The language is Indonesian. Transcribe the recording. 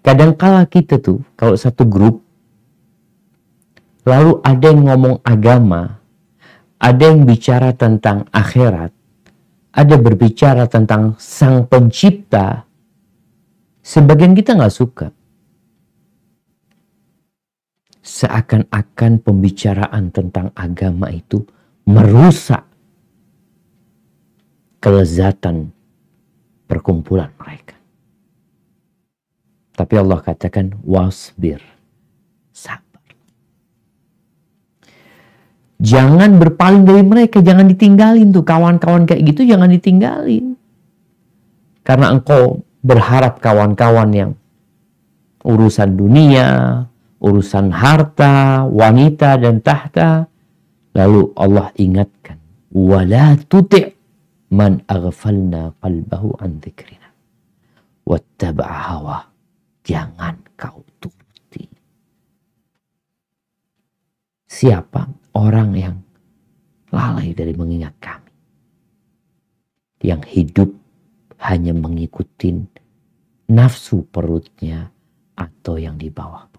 Kadangkala kita tuh kalau satu grup lalu ada yang ngomong agama, ada yang bicara tentang akhirat, ada berbicara tentang sang pencipta, sebagian kita nggak suka. Seakan-akan pembicaraan tentang agama itu merusak kelezatan perkumpulan. Tapi Allah katakan wasbir. Sabar. Jangan berpaling dari mereka, jangan ditinggalin tuh kawan-kawan kayak gitu jangan ditinggalin. Karena engkau berharap kawan-kawan yang urusan dunia, urusan harta, wanita dan tahta. Lalu Allah ingatkan, wala tuti' man aghfalna qalbahu an dzikrina wattaba'a hawa jangan kau turuti. Siapa orang yang lalai dari mengingat kami? Yang hidup hanya mengikuti nafsu perutnya atau yang di bawah